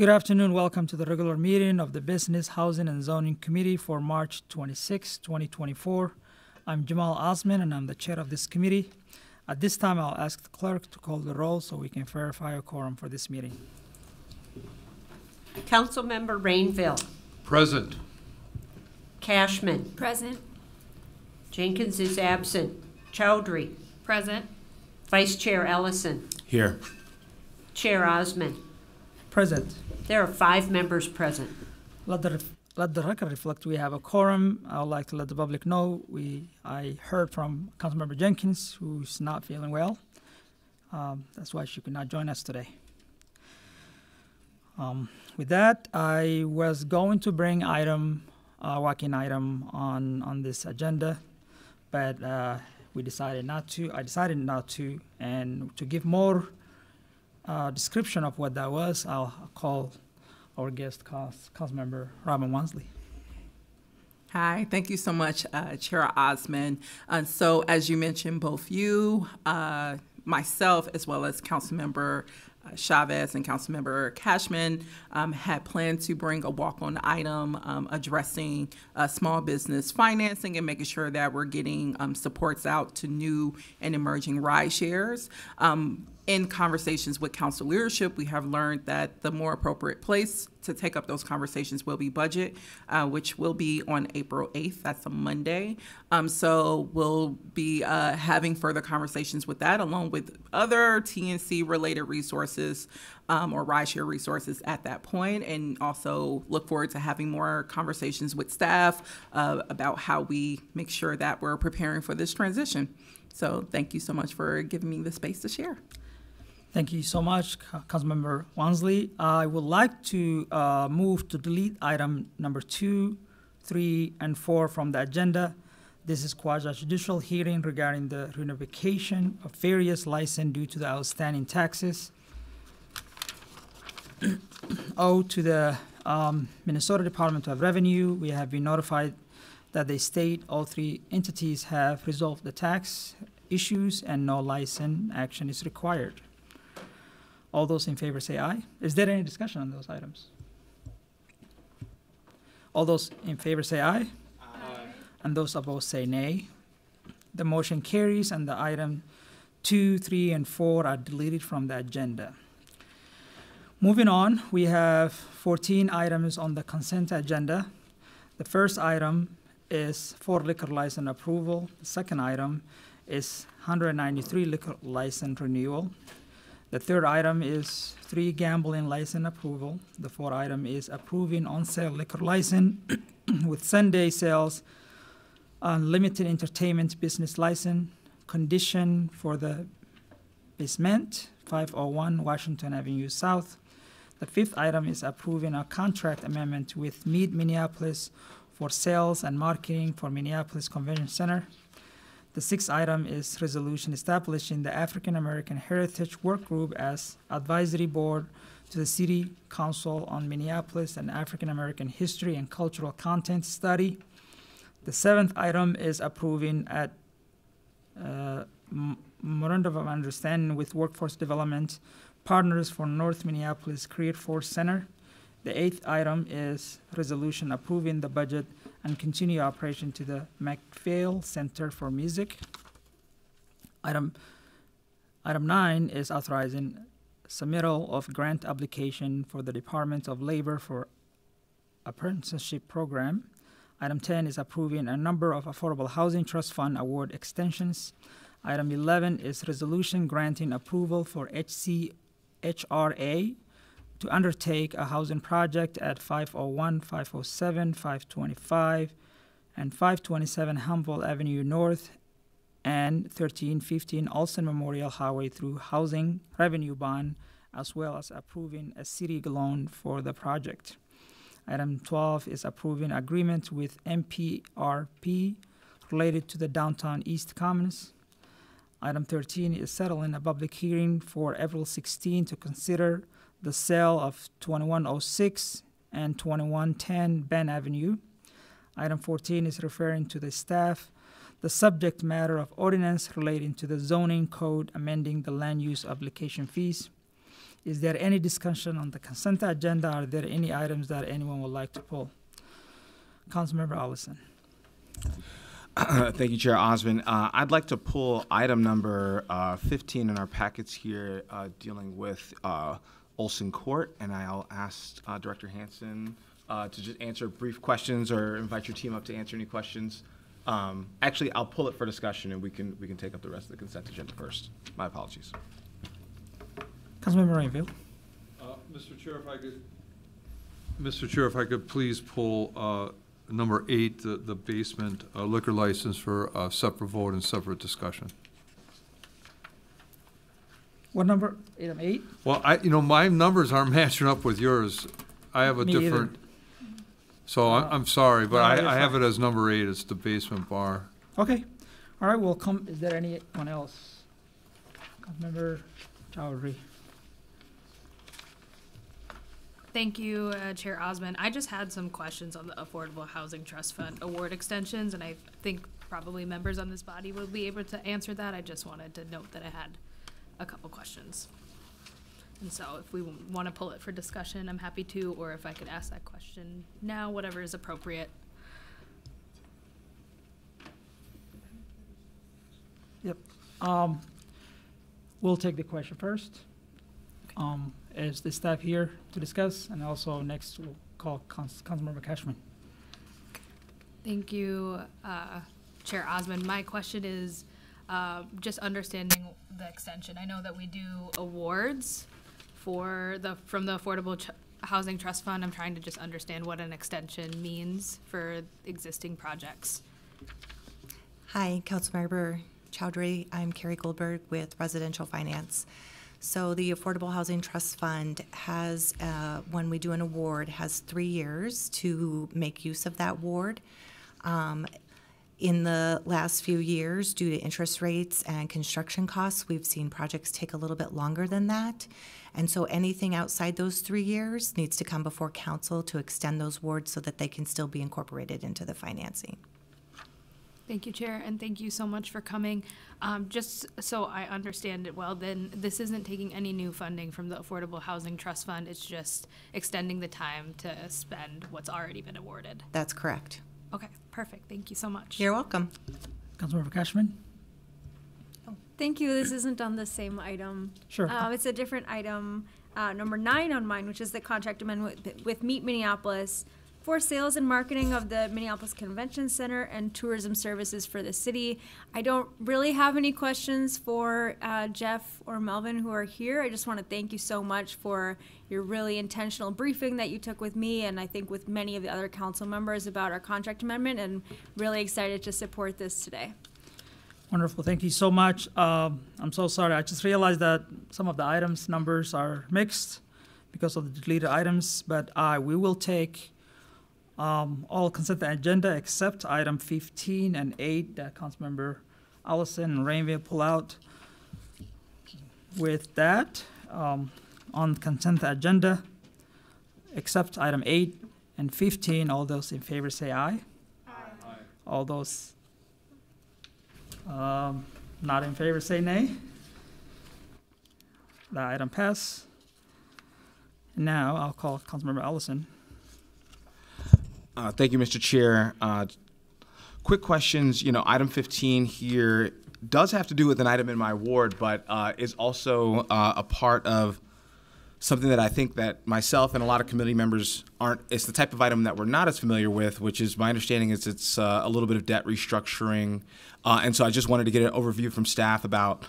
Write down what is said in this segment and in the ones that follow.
Good afternoon. Welcome to the regular meeting of the Business, Housing, and Zoning Committee for March 26, 2024. I'm Jamal Osman, and I'm the chair of this committee. At this time, I'll ask the clerk to call the roll so we can verify a quorum for this meeting. Councilmember Rainville. Present. Cashman. Present. Jenkins is absent. Chowdhury. Present. Vice Chair Ellison. Here. Chair Osman. Present. There are five members present. Let the, let the record reflect we have a quorum. I would like to let the public know we I heard from Councilmember Jenkins, who's not feeling well. Um, that's why she could not join us today. Um, with that, I was going to bring item, uh, walking item on on this agenda, but uh, we decided not to. I decided not to, and to give more uh, description of what that was, I'll call our guest, Council Councilmember Robin Wonsley. Hi, thank you so much, uh, Chair Osman. Uh, so, as you mentioned, both you, uh, myself, as well as Councilmember uh, Chavez and Councilmember Cashman um, had planned to bring a walk-on item um, addressing uh, small business financing and making sure that we're getting um, supports out to new and emerging ride shares. In conversations with council leadership, we have learned that the more appropriate place to take up those conversations will be budget, uh, which will be on April 8th. That's a Monday. Um, so we'll be uh, having further conversations with that, along with other TNC related resources um, or rideshare resources at that point, and also look forward to having more conversations with staff uh, about how we make sure that we're preparing for this transition. So thank you so much for giving me the space to share. Thank you so much, Councilmember Wonsley. I would like to uh, move to delete item number two, three, and four from the agenda. This is quasi judicial hearing regarding the reunification of various license due to the outstanding taxes owed to the um, Minnesota Department of Revenue. We have been notified that the state, all three entities have resolved the tax issues and no license action is required. All those in favor say aye. Is there any discussion on those items? All those in favor say aye. And those opposed say nay. The motion carries and the item two, three, and four are deleted from the agenda. Moving on, we have fourteen items on the consent agenda. The first item is for liquor license approval. The second item is hundred ninety-three liquor license renewal. The third item is three gambling license approval. The fourth item is approving on-sale liquor license with Sunday sales, unlimited entertainment business license, condition for the basement, 501 Washington Avenue South. The fifth item is approving a contract amendment with Meet Minneapolis for sales and marketing for Minneapolis Convention Center. The sixth item is resolution establishing the African American Heritage Work Group as advisory board to the City Council on Minneapolis and African American History and Cultural Content Study. The seventh item is approving at uh, memorandum of understanding with Workforce Development Partners for North Minneapolis Career Force Center. The eighth item is resolution approving the budget and continue operation to the McPhail Center for Music. Item, item nine is authorizing submittal of grant application for the Department of Labor for apprenticeship program. Item ten is approving a number of Affordable Housing Trust Fund award extensions. Item eleven is resolution granting approval for HC, HRA to undertake a housing project at 501, 507, 525, and 527 Humboldt Avenue North and 1315 Olson Memorial Highway through Housing Revenue Bond, as well as approving a city loan for the project. Item 12 is approving agreement with MPRB related to the downtown East Commons. Item 13 is settling a public hearing for April 16 to consider the sale of 2106 and 2110 Penn Avenue. Item 14 is referring to the staff the subject matter of ordinance relating to the zoning code amending the land use application fees. Is there any discussion on the consent agenda? Are there any items that anyone would like to pull? Councilmember Allison. Thank you, Chair Osman. Uh, I'd like to pull item number uh, 15 in our packets here uh, dealing with uh, Olson Court, and I'll ask uh, Director Hanson uh, to just answer brief questions or invite your team up to answer any questions. Um, Actually, I'll pull it for discussion, and we can, we can take up the rest of the consent agenda first. My apologies. Councilmember Rainville. Uh, Mr. Chair, if I could, Mr. Chair, if I could please pull uh, number eight, the the basement uh, liquor license for uh, separate vote and separate discussion. What number? Item eight? Well, I, you know, my numbers aren't matching up with yours. I have a Me either. different, so I'm, I'm sorry, but No, you're I, I have it as number eight, it's the basement bar. Okay. All right, well, come, is there anyone else? Councilmember Chowdhury. Thank you, uh, Chair Osman. I just had some questions on the Affordable Housing Trust Fund award extensions, and I think probably members on this body will be able to answer that. I just wanted to note that I had a couple questions. And so if we want to pull it for discussion, I'm happy to, or if I could ask that question now, whatever is appropriate. Um, we'll take the question first. Um, is the staff here to discuss? And also next we'll call Council, Councilmember Cashman. Thank you, uh, Chair Osman. My question is uh, just understanding the extension. I know that we do awards for the, from the Affordable Ch- Housing Trust Fund. I'm trying to just understand what an extension means for existing projects. Hi, Councilmember Chowdhury. I'm Carrie Goldberg with Residential Finance. So the Affordable Housing Trust Fund has, uh, when we do an award, has three years to make use of that award. Um, In the last few years, due to interest rates and construction costs, we've seen projects take a little bit longer than that. And so anything outside those three years needs to come before council to extend those wards so that they can still be incorporated into the financing. Thank you, Chair, and thank you so much for coming. Um, just so I understand it well, then this isn't taking any new funding from the Affordable Housing Trust Fund. It's just extending the time to spend what's already been awarded. That's correct. Okay, perfect. Thank you so much. You're welcome. Councilmember Cashman? Thank you. This isn't on the same item. Sure. Um, it's a different item, uh, number nine on mine, which is the contract amendment with, with Meet Minneapolis for sales and marketing of the Minneapolis Convention Center and tourism services for the city. I don't really have any questions for uh, Jeff or Melvin who are here. I just want to thank you so much for your really intentional briefing that you took with me and I think with many of the other council members about our contract amendment and really excited to support this today. Wonderful, thank you so much. Um, I'm so sorry, I just realized that some of the items numbers are mixed because of the deleted items, but uh, we will take um, all consent agenda except item 15 and 8 that Councilmember Allison and Rainville pull out. With that, um, on consent agenda, except item 8 and 15, all those in favor say aye. Aye. All those um, not in favor, say nay. The item pass. Now I'll call Councilmember Allison. Uh, Thank you, Mr. Chair. Uh, Quick questions, you know, item 15 here does have to do with an item in my ward, but uh, is also uh, a part of something that I think that myself and a lot of committee members aren't, it's the type of item that we're not as familiar with, which is, my understanding is it's uh, a little bit of debt restructuring. Uh, And so I just wanted to get an overview from staff about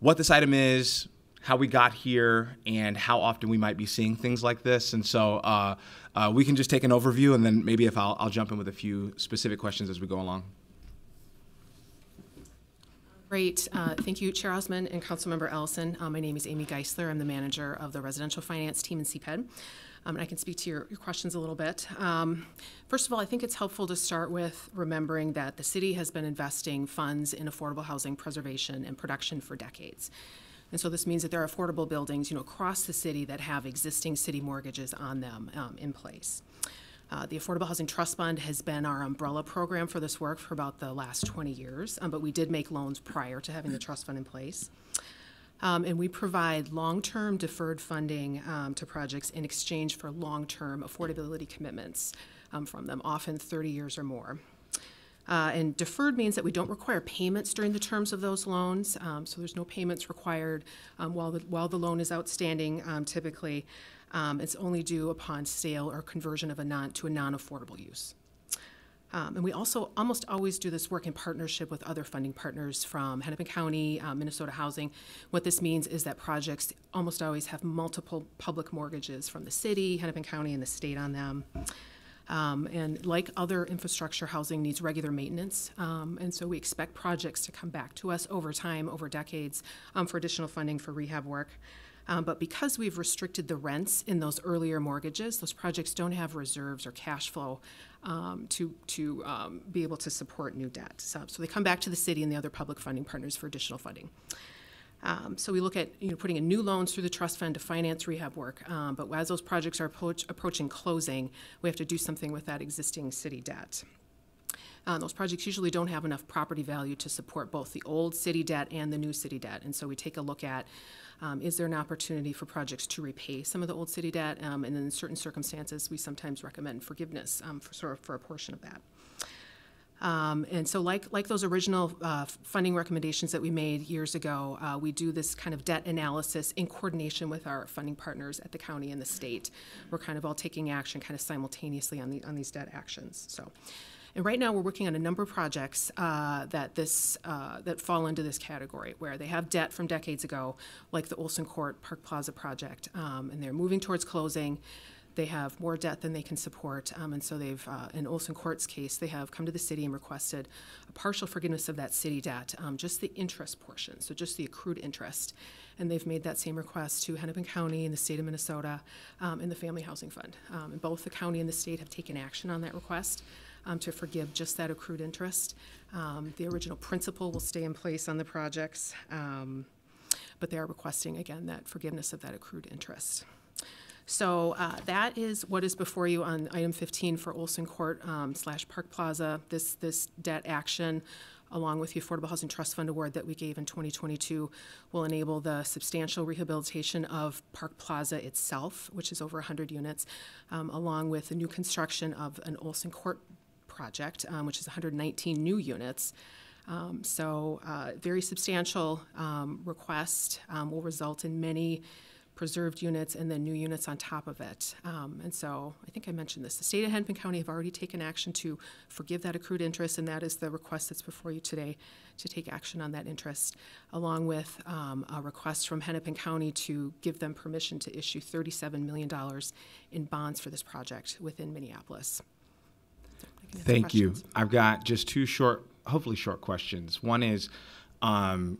what this item is, how we got here, and how often we might be seeing things like this. And so uh, uh, we can just take an overview, and then maybe if I'll, I'll jump in with a few specific questions as we go along. Great. Uh, Thank you, Chair Osman and Councilmember Ellison. Uh, My name is Amy Geisler. I'm the manager of the residential finance team in CPED. Um, And I can speak to your your questions a little bit. Um, First of all, I think it's helpful to start with remembering that the city has been investing funds in affordable housing preservation and production for decades. And so this means that there are affordable buildings, you know, across the city that have existing city mortgages on them um, in place. Uh, The Affordable Housing Trust Fund has been our umbrella program for this work for about the last 20 years, um, but we did make loans prior to having the trust fund in place. Um, and we provide long-term deferred funding um, to projects in exchange for long-term affordability commitments um, from them, often 30 years or more. Uh, and deferred means that we don't require payments during the terms of those loans, um, so there's no payments required um, while the while the loan is outstanding. Um, typically, um, it's only due upon sale or conversion of a non to a non-affordable use. Um, and we also almost always do this work in partnership with other funding partners from Hennepin County, uh, Minnesota Housing. What this means is that projects almost always have multiple public mortgages from the city, Hennepin County, and the state on them. Um, and like other infrastructure, housing needs regular maintenance. Um, and so we expect projects to come back to us over time, over decades, um, for additional funding for rehab work. Um, but because we've restricted the rents in those earlier mortgages, those projects don't have reserves or cash flow um, to, to um, be able to support new debt. So, so they come back to the city and the other public funding partners for additional funding. Um, so we look at you know putting in new loans through the trust fund to finance rehab work. Um, but as those projects are approach, approaching closing, we have to do something with that existing city debt. Uh, those projects usually don't have enough property value to support both the old city debt and the new city debt. And so we take a look at um, is there an opportunity for projects to repay some of the old city debt? Um, and in certain circumstances, we sometimes recommend forgiveness um, for, for a portion of that. Um, and so, like like those original uh, funding recommendations that we made years ago, uh, we do this kind of debt analysis in coordination with our funding partners at the county and the state. We're kind of all taking action, kind of simultaneously on the on these debt actions. So. And right now, we're working on a number of projects uh, that this uh, that fall into this category, where they have debt from decades ago, like the Olson Court Park Plaza project, um, and they're moving towards closing. They have more debt than they can support, um, and so they've, uh, in Olson Court's case, they have come to the city and requested a partial forgiveness of that city debt, um, just the interest portion, so just the accrued interest. And they've made that same request to Hennepin County and the state of Minnesota um, and the Family Housing Fund. Um, and both the county and the state have taken action on that request um, to forgive just that accrued interest. Um, the original principal will stay in place on the projects, but they are requesting, again, that forgiveness of that accrued interest. So uh, that is what is before you on item 15 for Olson Court um, slash Park Plaza. This this debt action, along with the Affordable Housing Trust Fund award that we gave in 2022, will enable the substantial rehabilitation of Park Plaza itself, which is over 100 units, um, along with the new construction of an Olson Court project, um, which is 119 new units. Um, so, uh, very substantial um, request um, will result in many preserved units and then new units on top of it. Um, and so I think I mentioned this. The state of Hennepin County have already taken action to forgive that accrued interest, and that is the request that's before you today to take action on that interest, along with um, a request from Hennepin County to give them permission to issue $37 million in bonds for this project within Minneapolis. So Thank you. I've got just two short, hopefully short questions. One is, um,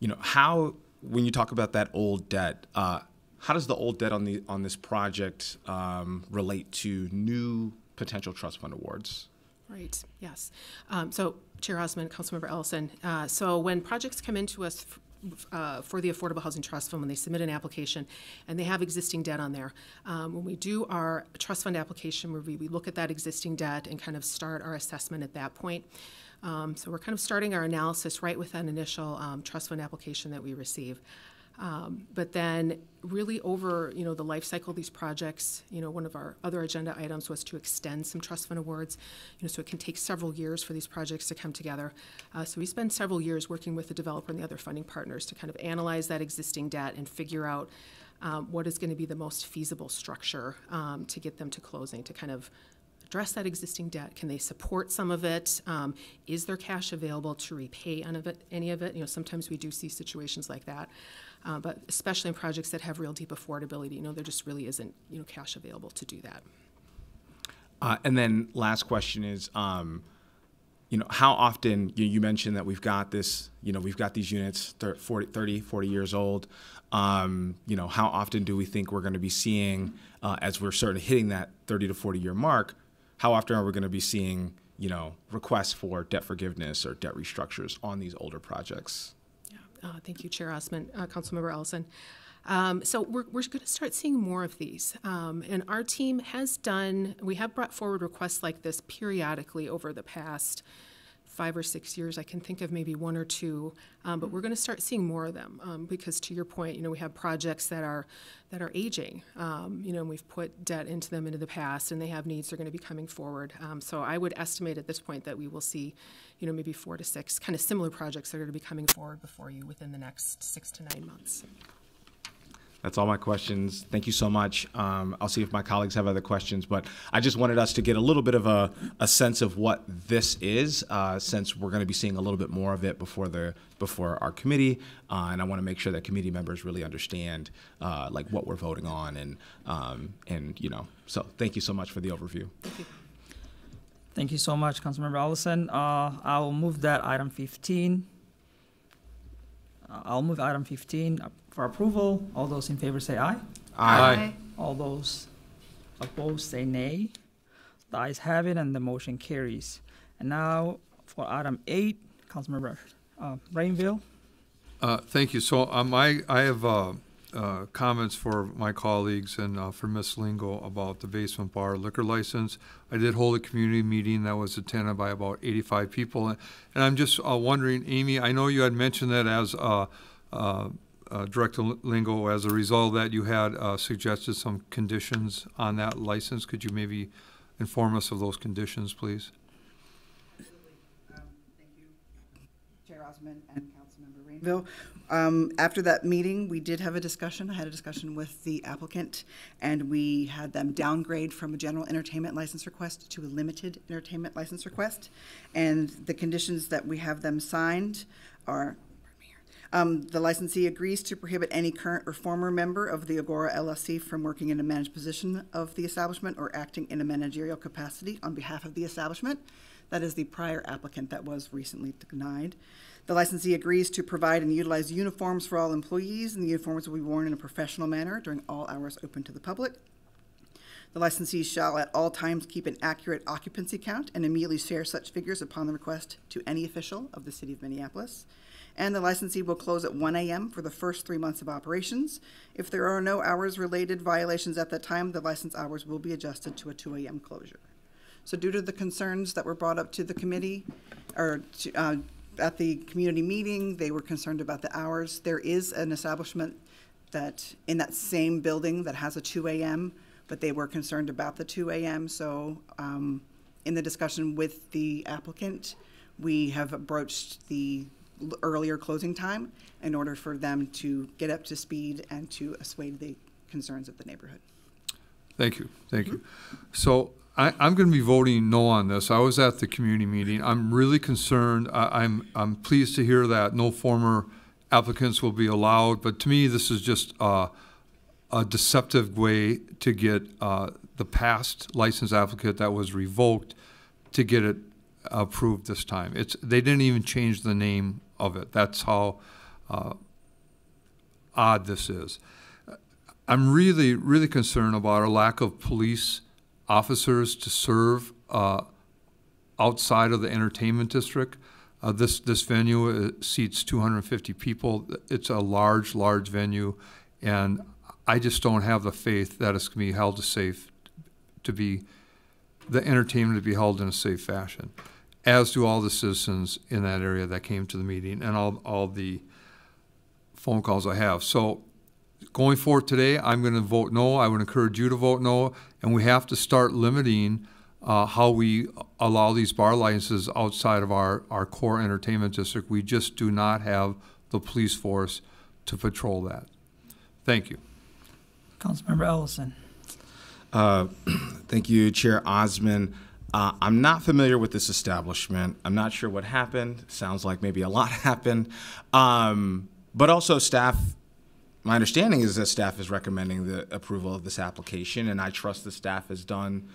you know, how when you talk about that old debt, uh, how does the old debt on the on this project um, relate to new potential trust fund awards? Right. Yes. Um, so, Chair Osman, Councilmember Ellison. Uh, so, when projects come into us. Uh, for the Affordable Housing Trust Fund, when they submit an application and they have existing debt on there, um, when we do our trust fund application review, we look at that existing debt and kind of start our assessment at that point. Um, so we're kind of starting our analysis right with that initial um, trust fund application that we receive. Um, but then really over you know the life cycle of these projects you know one of our other agenda items was to extend some trust fund awards you know so it can take several years for these projects to come together uh, so we spend several years working with the developer and the other funding partners to kind of analyze that existing debt and figure out um, what is going to be the most feasible structure um, to get them to closing to kind of address that existing debt? Can they support some of it? Um, is there cash available to repay any of it? You know, sometimes we do see situations like that, uh, but especially in projects that have real deep affordability, you know, there just really isn't you know cash available to do that. Uh, and then last question is, um, you know, how often you, you, mentioned that we've got this, you know, we've got these units 30, 40, 30 40 years old. Um, you know, how often do we think we're going to be seeing, uh, as we're starting to hitting that 30 to 40 year mark, how often are we going to be seeing, you know, requests for debt forgiveness or debt restructures on these older projects? Yeah, uh, thank you, Chair Osman, uh, Councilmember Ellison. Um, so we're, we're going to start seeing more of these. Um, and our team has done, we have brought forward requests like this periodically over the past five or six years, I can think of maybe one or two, um, but we're going to start seeing more of them um, because, to your point, you know, we have projects that are that are aging. Um, you know, and we've put debt into them into the past, and they have needs. They're going to be coming forward. Um, so I would estimate at this point that we will see, you know, maybe four to six kind of similar projects that are going to be coming forward before you within the next six to nine months. That's all my questions. Thank you so much. Um, I'll see if my colleagues have other questions, but I just wanted us to get a little bit of a, a sense of what this is, uh, since we're going to be seeing a little bit more of it before the before our committee, uh, and I want to make sure that committee members really understand uh, like what we're voting on, and um, and you know. So thank you so much for the overview. Thank you thank you so much, Councilmember Allison. Uh, I'll move that item 15. Uh, I'll move item 15 up for approval. All those in favor say aye. Aye. All those opposed say nay. The ayes have it and the motion carries. And now for item eight, Councilmember uh, Rainville. Uh, Thank you. So um, I, I have uh, uh, comments for my colleagues and uh, for Ms. Lingo about the basement bar liquor license. I did hold a community meeting that was attended by about 85 people. And I'm just uh, wondering, Amy, I know you had mentioned that as uh, uh, uh, Director Lingo, as a result of that, you had uh, suggested some conditions on that license. Could you maybe inform us of those conditions, please? Thank you, Chair Osman and Councilmember Rainville. Um, After that meeting, we did have a discussion. I had a discussion with the applicant, and we had them downgrade from a general entertainment license request to a limited entertainment license request. And the conditions that we have them signed are. Um, the licensee agrees to prohibit any current or former member of the Agora LLC from working in a managed position of the establishment or acting in a managerial capacity on behalf of the establishment. That is the prior applicant that was recently denied. The licensee agrees to provide and utilize uniforms for all employees, and the uniforms will be worn in a professional manner during all hours open to the public. The licensee shall at all times keep an accurate occupancy count and immediately share such figures upon the request to any official of the city of Minneapolis. And the licensee will close at 1 a.m. for the first three months of operations. If there are no hours-related violations at that time, the license hours will be adjusted to a 2 a.m. closure. So due to the concerns that were brought up to the committee, or to, uh, at the community meeting, they were concerned about the hours. There is an establishment that, in that same building that has a two AM, but they were concerned about the two AM. So, um, in the discussion with the applicant, we have broached the earlier closing time in order for them to get up to speed and to assuage the concerns of the neighborhood. Thank you, thank you. So I, I'm going to be voting no on this. I was at the community meeting. I'm really concerned. I, I'm, I'm pleased to hear that no former applicants will be allowed, but to me, this is just uh, a deceptive way to get uh, the past license applicant that was revoked to get it approved this time. It's, they didn't even change the name of it. That's how uh, odd this is. I'm really, really concerned about our lack of police officers to serve uh, outside of the entertainment district. Uh, this this venue uh, seats 250 people. It's a large, large venue, and I just don't have the faith that it's going to be held to safe, to be the entertainment to be held in a safe fashion, as do all the citizens in that area that came to the meeting and all all the phone calls I have. So going forward today, I'm going to vote no. I would encourage you to vote no, and we have to start limiting uh, how we allow these bar licenses outside of our, our core entertainment district. We just do not have the police force to patrol that. Thank you. Councilmember Ellison. Uh, Thank you, Chair Osman. Uh, I'm not familiar with this establishment. I'm not sure what happened. Sounds like maybe a lot happened. Um, but also, staff, my understanding is that staff is recommending the approval of this application, and I trust the staff has done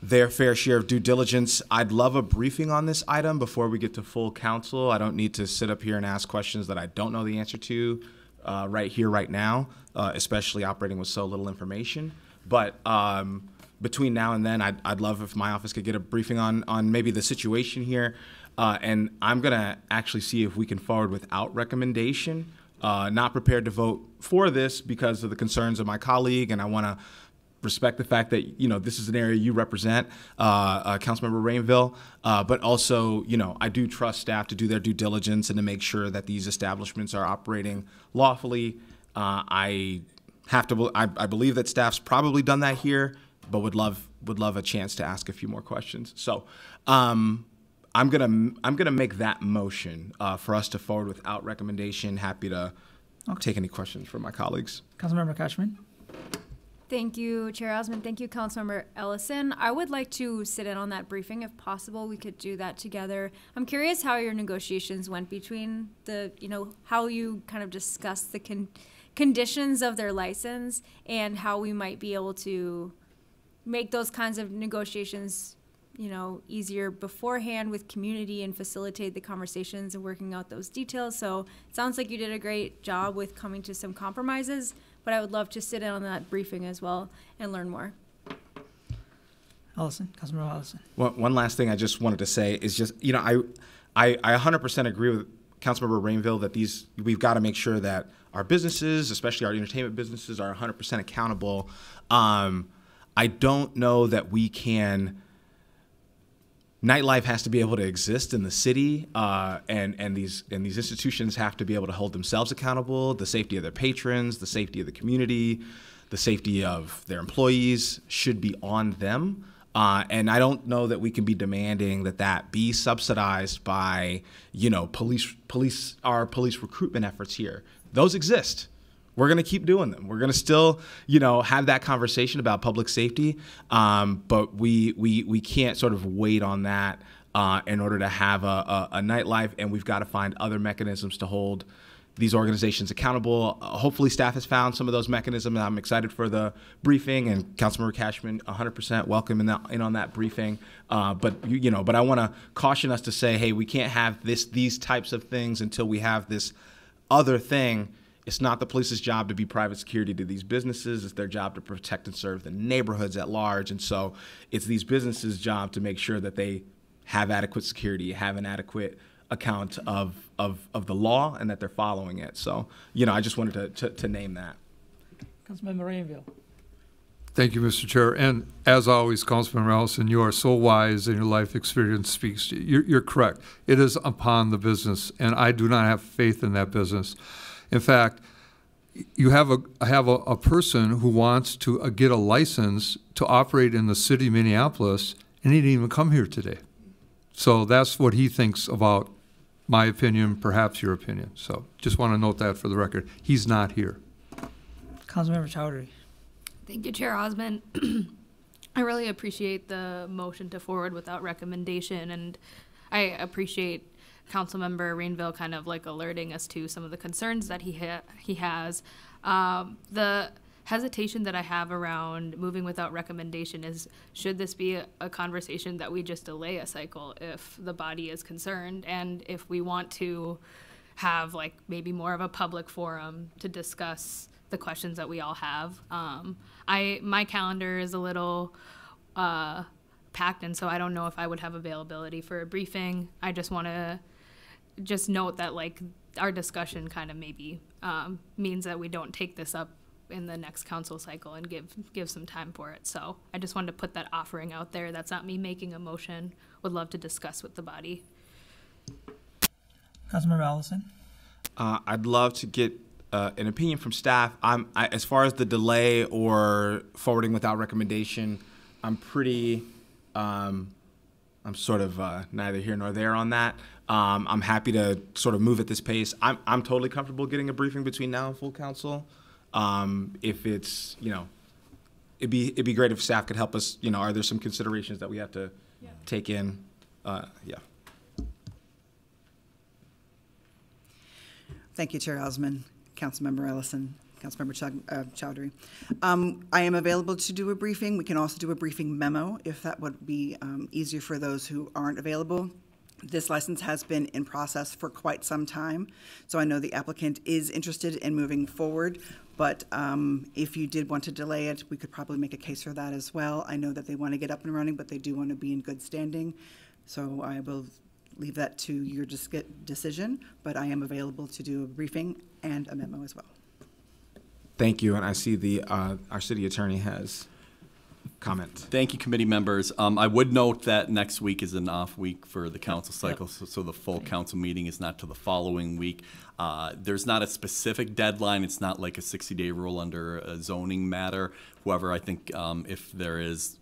their fair share of due diligence. I'd love a briefing on this item before we get to full council. I don't need to sit up here and ask questions that I don't know the answer to uh, right here, right now, uh, especially operating with so little information. But um, between now and then, I'd, I'd love if my office could get a briefing on, on maybe the situation here. Uh, and I'm going to actually see if we can forward without recommendation. Uh, not prepared to vote for this because of the concerns of my colleague, and I want to respect the fact that you know this is an area you represent, uh, uh, Councilmember Rainville, uh, but also you know I do trust staff to do their due diligence and to make sure that these establishments are operating lawfully. Uh, I have to. I, I believe that staff's probably done that here, but would love would love a chance to ask a few more questions. So. Um, I'm gonna I'm gonna make that motion uh, for us to forward without recommendation. Happy to take any questions from my colleagues. Councilmember Cashman? Thank you, Chair Osman. Thank you, Councilmember Ellison. I would like to sit in on that briefing if possible. We could do that together. I'm curious how your negotiations went between the, you know, how you kind of discussed the con- conditions of their license and how we might be able to make those kinds of negotiations, you know, easier beforehand with community and facilitate the conversations and working out those details. So it sounds like you did a great job with coming to some compromises, but I would love to sit in on that briefing as well and learn more. Ellison, Councilmember Ellison. One, one last thing I just wanted to say is just you know I I, I 100% agree with Councilmember Rainville that these we've got to make sure that our businesses, especially our entertainment businesses, are 100% accountable. Um, I don't know that we can. Nightlife has to be able to exist in the city, uh, and and these and these institutions have to be able to hold themselves accountable. The safety of their patrons, the safety of the community, the safety of their employees should be on them. Uh, and I don't know that we can be demanding that that be subsidized by, you know, police, police, our police recruitment efforts here. Those exist. We're going to keep doing them. We're going to still, you know, have that conversation about public safety, um, but we we we can't sort of wait on that uh, in order to have a, a, a nightlife, and we've got to find other mechanisms to hold these organizations accountable. Uh, hopefully, staff has found some of those mechanisms. I'm excited for the briefing, and Councilmember Cashman, 100% welcome in, that, in on that briefing. Uh, but you, you know, but I want to caution us to say, hey, we can't have this these types of things until we have this other thing. It's not the police's job to be private security to these businesses. It's their job to protect and serve the neighborhoods at large. And so, it's these businesses' job to make sure that they have adequate security, have an adequate account of, of, of the law and that they're following it. So, you know, I just wanted to, to, to name that. Councilmember Rainville. Thank you, Mr. Chair. And as always, Councilman Ellison, you are so wise and your life experience speaks to you. You're, you're correct. It is upon the business, and I do not have faith in that business. In fact, you have a have a, a person who wants to uh, get a license to operate in the city of Minneapolis, and he didn't even come here today. So that's what he thinks about my opinion, perhaps your opinion. So just want to note that for the record. He's not here. Councilmember Chowdhury. Thank you, Chair Osman. I really appreciate the motion to forward without recommendation, and I appreciate Councilmember Rainville kind of like alerting us to some of the concerns that he ha- he has. Um, the hesitation that I have around moving without recommendation is should this be a, a conversation that we just delay a cycle if the body is concerned, and if we want to have like maybe more of a public forum to discuss the questions that we all have. Um, I my calendar is a little uh, packed, and so I don't know if I would have availability for a briefing. I just want to just note that like our discussion kind of maybe um, means that we don't take this up in the next council cycle and give give some time for it. So I just wanted to put that offering out there. That's not me making a motion. Would love to discuss with the body. Councilmember Ellison. Uh, I'd love to get uh, an opinion from staff. I'm I, as far as the delay or forwarding without recommendation. I'm pretty. Um, I'm sort of uh, neither here nor there on that. Um, I'm happy to sort of move at this pace. I'm I'm totally comfortable getting a briefing between now and full council. Um, if it's you know, it'd be it'd be great if staff could help us. You know, are there some considerations that we have to take in? Uh, yeah. Thank you, Chair Osman, Councilmember Ellison, Councilmember Chow- uh, Chowdhury. Um, I am available to do a briefing. We can also do a briefing memo if that would be um, easier for those who aren't available. This license has been in process for quite some time, so I know the applicant is interested in moving forward. But um, if you did want to delay it, we could probably make a case for that as well. I know that they want to get up and running, but they do want to be in good standing. So I will leave that to your decision, but I am available to do a briefing and a memo as well. Thank you, and I see the uh, our city attorney has comment. Thank you, committee members. Um, I would note that next week is an off week for the council cycle, so, so the full council meeting is not till the following week. Uh, there's not a specific deadline. It's not like a 60-day rule under a zoning matter. However, I think um, if there is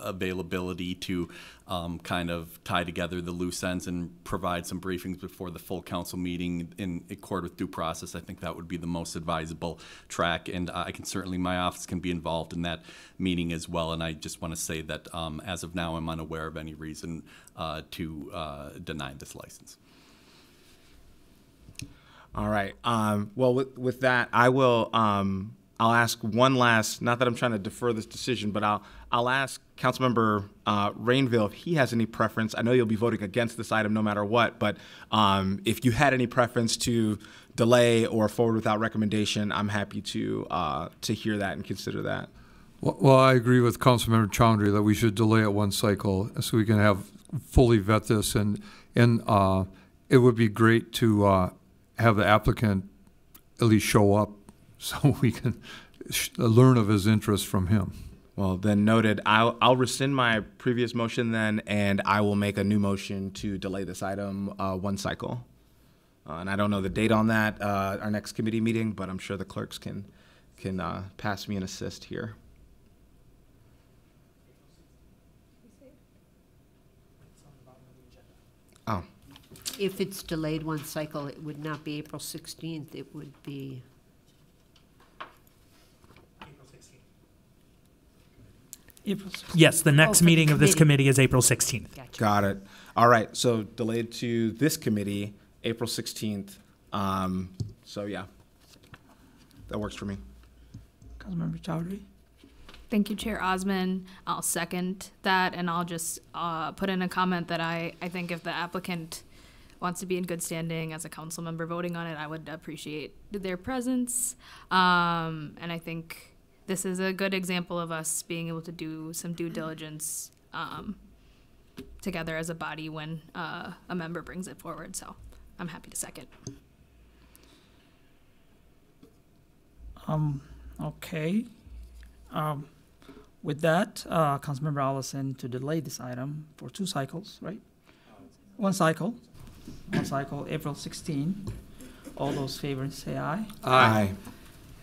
availability to um, kind of tie together the loose ends and provide some briefings before the full council meeting in accord with due process. I think that would be the most advisable track, and I can certainly, my office can be involved in that meeting as well. And I just want to say that um, as of now, I'm unaware of any reason uh, to uh, deny this license. All right. Um, well, with, with that, I will. Um, I'll ask one last. Not that I'm trying to defer this decision, but I'll I'll ask Councilmember uh, Rainville if he has any preference. I know you'll be voting against this item no matter what, but um, if you had any preference to delay or forward without recommendation, I'm happy to uh, to hear that and consider that. Well, well, I agree with Councilmember Chowdhury that we should delay it one cycle so we can have fully vet this and and uh, it would be great to uh, have the applicant at least show up so we can learn of his interest from him. Well, then noted. I'll, I'll rescind my previous motion then, and I will make a new motion to delay this item uh, one cycle. Uh, and I don't know the date on that, uh, our next committee meeting, but I'm sure the clerks can, can uh, pass me an assist here. Oh, If it's delayed one cycle, it would not be April 16th, it would be, April 16th. Yes, the Oh, next for the meeting of this committee. committee is April 16th. gotcha. got it. All right, so delayed to this committee, April 16th. Um, so yeah, that works for me. Councilmember Chowdhury. Thank you, Chair Osman. I'll second that, and I'll just uh, put in a comment that I, I think if the applicant wants to be in good standing as a council member voting on it, I would appreciate their presence. Um, and I think this is a good example of us being able to do some due diligence um, together as a body when uh, a member brings it forward. So I'm happy to second. Um, okay. Um, with that, uh, Councilmember Allison to delay this item for two cycles, right? One cycle, one cycle, April 16. All those favoring say aye. Aye.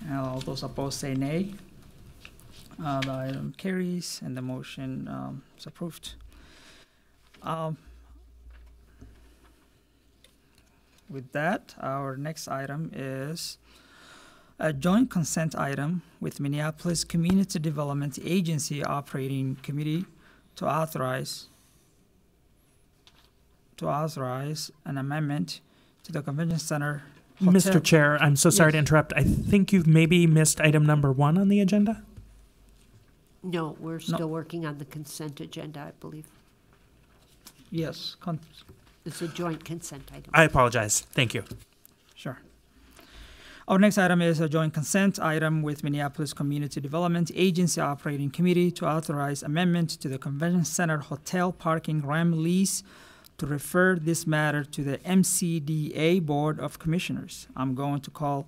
And all those opposed say nay. Uh, the item carries and the motion, um, is approved. Um, with that, our next item is a joint consent item with Minneapolis Community Development Agency Operating Committee to authorize to authorize an amendment to the Convention Center. Hotel- Mr. Chair, I'm so sorry to interrupt. I think you've maybe missed item number one on the agenda. No, we're still working on the consent agenda, I believe. Yes, con- It's a joint consent item. I apologize. Thank you. Sure. Our next item is a joint consent item with Minneapolis Community Development Agency Operating Committee to authorize amendment to the Convention Center Hotel Parking RAM lease to refer this matter to the MCDA Board of Commissioners. I'm going to call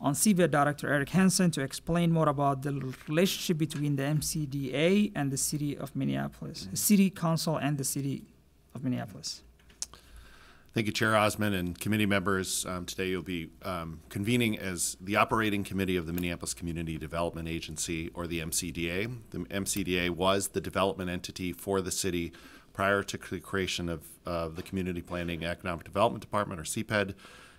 on CVA Director Eric Hansen to explain more about the relationship between the MCDA and the City of Minneapolis, City Council and the City of Minneapolis. Thank you, Chair Osman and committee members. Um, today you'll be um, convening as the operating committee of the Minneapolis Community Development Agency, or the MCDA. The MCDA was the development entity for the city prior to the creation of uh, the Community Planning Economic Development Department, or CPED,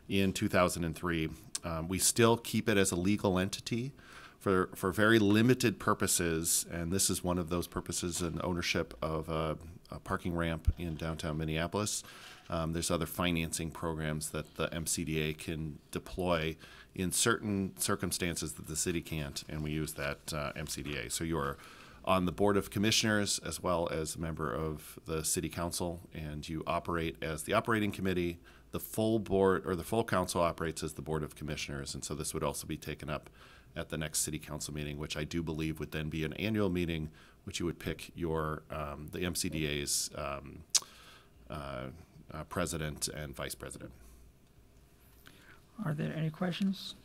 in 2003. Um, we still keep it as a legal entity for, for very limited purposes, and this is one of those purposes in ownership of a, a parking ramp in downtown Minneapolis. Um, there's other financing programs that the MCDA can deploy in certain circumstances that the city can't, and we use that uh, MCDA. So you're on the Board of Commissioners as well as a member of the City Council, and you operate as the operating committee. The full board or the full council operates as the Board of Commissioners, and so this would also be taken up at the next City Council meeting, which I do believe would then be an annual meeting, which you would pick your um, the MCDA's um, uh, uh, president and vice president. Are there any questions?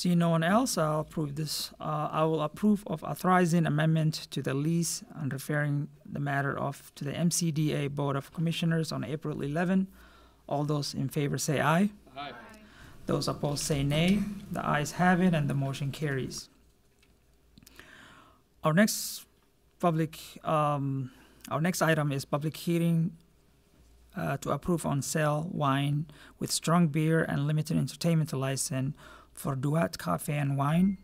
See no one else, I'll approve this. Uh, I will approve of authorizing amendment to the lease and referring the matter of to the MCDA Board of Commissioners on April 11. All those in favor say aye. Aye. Those opposed say nay. The ayes have it, and the motion carries. Our next public, um, our next item is public hearing uh, to approve on sale wine with strong beer and limited entertainment license for Duet Cafe and Wine.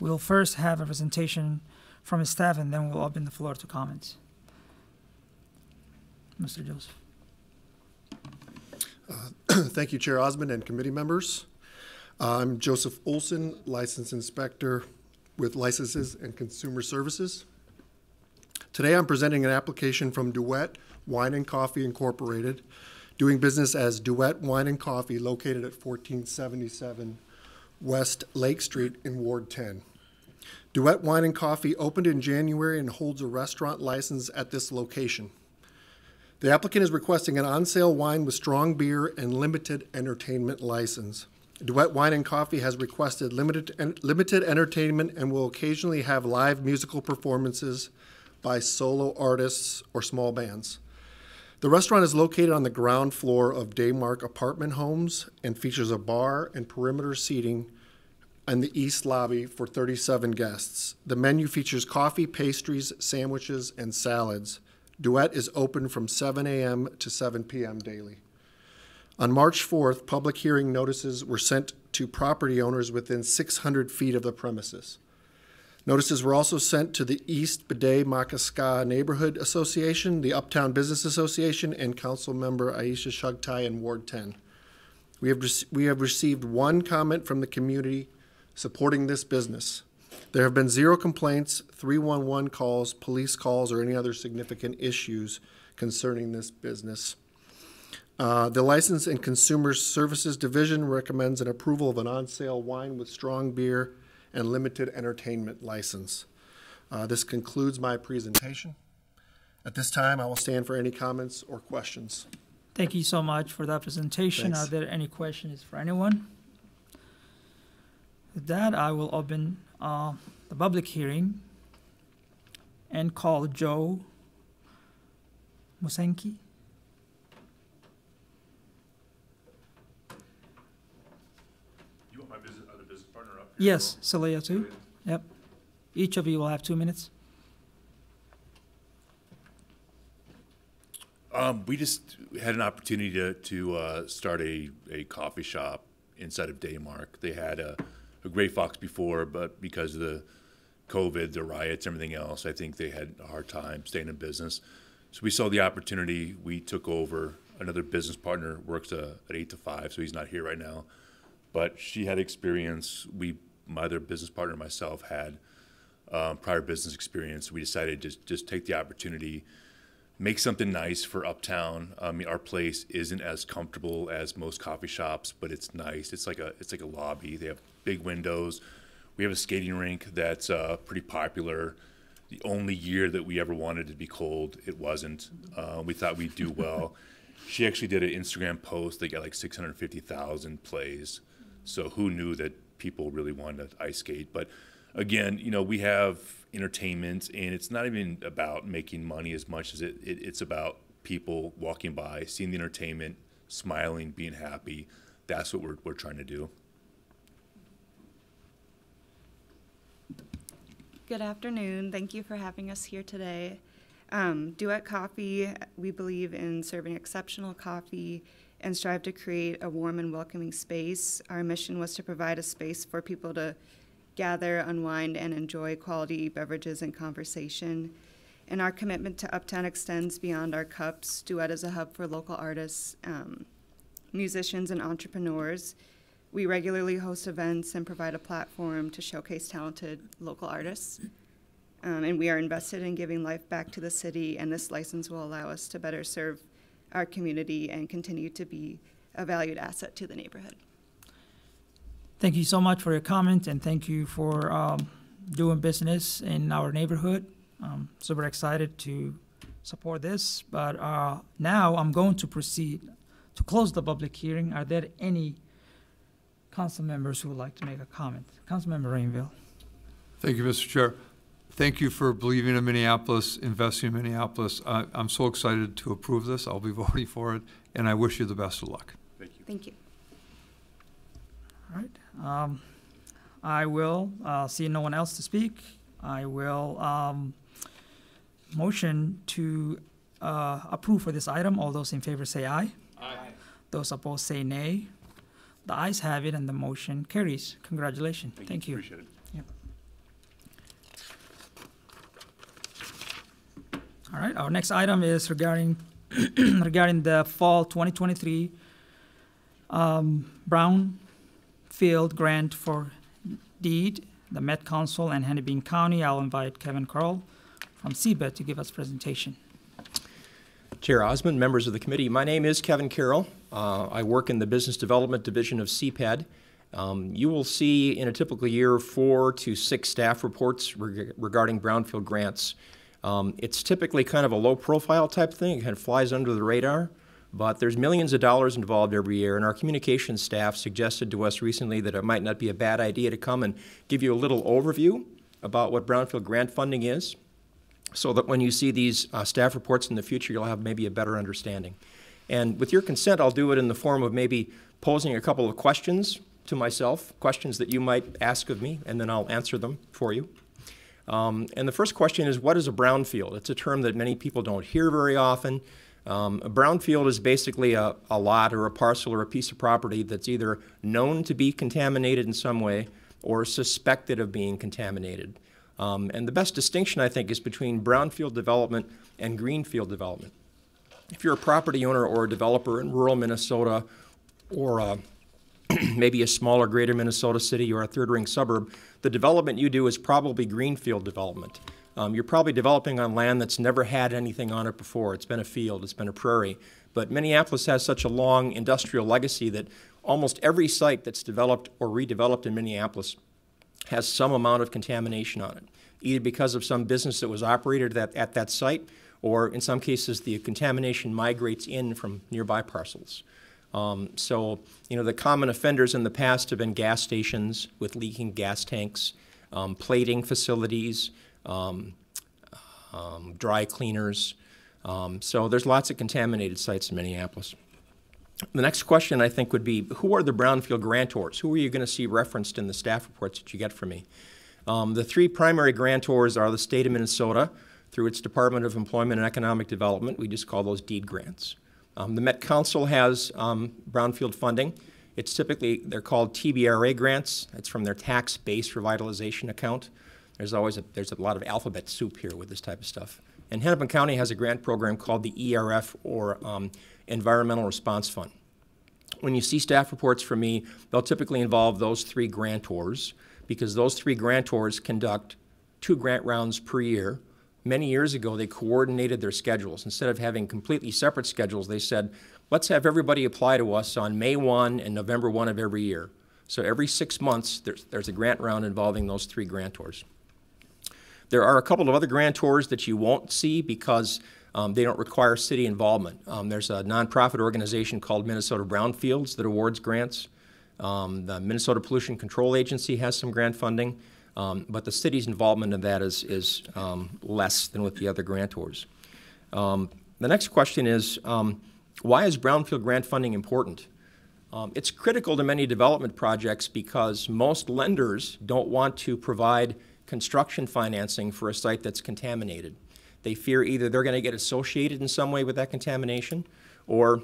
We'll first have a presentation from staff, and then we'll open the floor to comments. Mr. Joseph. Uh, thank you, Chair Osman and committee members. I'm Joseph Olson, License Inspector with Licenses and Consumer Services. Today, I'm presenting an application from Duet Wine and Coffee Incorporated, doing business as Duet Wine and Coffee located at 1477 West Lake Street in Ward 10. Duet Wine and Coffee opened in January and holds a restaurant license at this location. The applicant is requesting an on-sale wine with strong beer and limited entertainment license. Duet Wine and Coffee has requested limited, en- limited entertainment and will occasionally have live musical performances by solo artists or small bands. The restaurant is located on the ground floor of Daymark apartment homes and features a bar and perimeter seating in the east lobby for 37 guests. The menu features coffee, pastries, sandwiches, and salads. Duet is open from 7 a.m. to 7 p.m. daily. On March 4th, public hearing notices were sent to property owners within 600 feet of the premises. Notices were also sent to the East Bde Maka Ska Neighborhood Association, the Uptown Business Association, and Council Member Aisha Chughtai in Ward 10. We have, we have received one comment from the community supporting this business. There have been zero complaints, 311 calls, police calls, or any other significant issues concerning this business. Uh, The License and Consumer Services Division recommends an approval of an on-sale wine with strong beer and limited entertainment license. Uh, This concludes my presentation. At this time, I will stand for any comments or questions. Thank you so much for that presentation. Thanks. Are there any questions for anyone? With that, I will open uh, the public hearing and call Joe Musenki. You want my business, other business partner up? Yes, Celia too. Yep. Each of you will have two minutes. Um, we just had an opportunity to, to, uh, start a, a coffee shop inside of Daymark. They had a, a Gray Fox before, but because of the COVID, the riots, everything else, I think they had a hard time staying in business. So we saw the opportunity. We took over. Another business partner works uh, at eight to five, so he's not here right now. But she had experience. We, my other business partner, and myself, had um, prior business experience. We decided to just, just take the opportunity, make something nice for Uptown. I mean, our place isn't as comfortable as most coffee shops, but it's nice. It's like a it's like a lobby. They have big windows. We have a skating rink that's uh, pretty popular. The only year that we ever wanted it to be cold, it wasn't. Uh, we thought we'd do well. she actually did an Instagram post that got like 650,000 plays. So who knew that people really wanted to ice skate? But again, you know, we have entertainment, and it's not even about making money as much as it, it it's about people walking by, seeing the entertainment, smiling, being happy. That's what we're, we're trying to do. Good afternoon. Thank you for having us here today. Um, Duet Coffee, we believe in serving exceptional coffee and strive to create a warm and welcoming space. Our mission was to provide a space for people to gather, unwind, and enjoy quality beverages and conversation. And our commitment to Uptown extends beyond our cups. Duet is a hub for local artists, um, musicians, and entrepreneurs. We regularly host events and provide a platform to showcase talented local artists. Um, and we are invested in giving life back to the city, and this license will allow us to better serve our community and continue to be a valued asset to the neighborhood. Thank you so much for your comment, and thank you for um, doing business in our neighborhood. I'm super excited to support this, but uh, now I'm going to proceed to close the public hearing. Are there any council members who would like to make a comment. Councilmember Rainville. Thank you, Mr. Chair. Thank you for believing in Minneapolis, investing in Minneapolis. I, I'm so excited to approve this. I'll be voting for it, and I wish you the best of luck. Thank you. Thank you. All right. Um, I will, uh, see no one else to speak. I will, um, motion to, uh, approve for this item. All those in favor say aye. Aye. Those opposed say nay. The ayes have it and the motion carries. Congratulations. Thank you. You. Appreciate it. All right, our next item is regarding, regarding the fall 2023 um, Brownfield Grant for DEED, the Met Council and Hennepin County. I'll invite Kevin Carl from CPED to give us presentation. Chair Osman, members of the committee, my name is Kevin Carroll. Uh, I work in the Business Development Division of CPED. Um, you will see in a typical year four to six staff reports reg- regarding brownfield grants. Um, it's typically kind of a low profile type thing, it kind of flies under the radar, but there's millions of dollars involved every year. And our communications staff suggested to us recently that it might not be a bad idea to come and give you a little overview about what brownfield grant funding is so that when you see these uh, staff reports in the future, you'll have maybe a better understanding. And with your consent, I'll do it in the form of maybe posing a couple of questions to myself, questions that you might ask of me, and then I'll answer them for you. Um, and the first question is, what is a brownfield? It's a term that many people don't hear very often. Um, a brownfield is basically a, a lot or a parcel or a piece of property that's either known to be contaminated in some way or suspected of being contaminated. Um, and the best distinction, I think, is between brownfield development and greenfield development. If you're a property owner or a developer in rural Minnesota or uh, maybe a smaller greater Minnesota city or a third ring suburb, the development you do is probably greenfield development. Um, you're probably developing on land that's never had anything on it before. It's been a field, it's been a prairie. But Minneapolis has such a long industrial legacy that almost every site that's developed or redeveloped in Minneapolis has some amount of contamination on it, either because of some business that was operated at, at that site, or in some cases, the contamination migrates in from nearby parcels. Um, so, you know, the common offenders in the past have been gas stations with leaking gas tanks, um, plating facilities, um, um dry cleaners. Um, so there's lots of contaminated sites in Minneapolis. The next question I think would be, who are the brownfield grantors? Who are you going to see referenced in the staff reports that you get from me? Um, the three primary grantors are the state of Minnesota through its Department of Employment and Economic Development. We just call those DEED grants. Um, the Met Council has um, brownfield funding. It's typically, they're called TBRA grants. It's from their tax base revitalization account. There's always a, there's a lot of alphabet soup here with this type of stuff. And Hennepin County has a grant program called the ERF, or um, Environmental Response Fund. When you see staff reports from me, they'll typically involve those three grantors because those three grantors conduct two grant rounds per year. Many years ago, they coordinated their schedules. Instead of having completely separate schedules, they said, let's have everybody apply to us on May 1 and November 1 of every year. So every six months, there's, there's a grant round involving those three grantors. There are a couple of other grantors that you won't see because um, they don't require city involvement. Um, there's a nonprofit organization called Minnesota Brownfields that awards grants. Um, the Minnesota Pollution Control Agency has some grant funding, um, but the city's involvement in that is, is um, less than with the other grantors. Um, the next question is why is brownfield grant funding important? it's critical to many development projects because most lenders don't want to provide construction financing for a site that's contaminated. They fear either they're going to get associated in some way with that contamination or